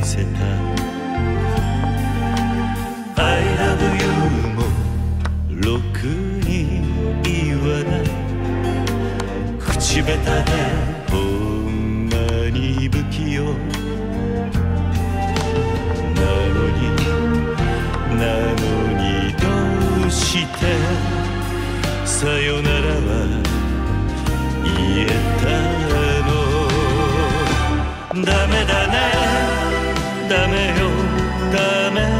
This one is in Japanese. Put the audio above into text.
見せた。I love you もろくに言わない口下手でほんまに不器用なのになのにどうしてさよならは言えたの？ダメだね。The também.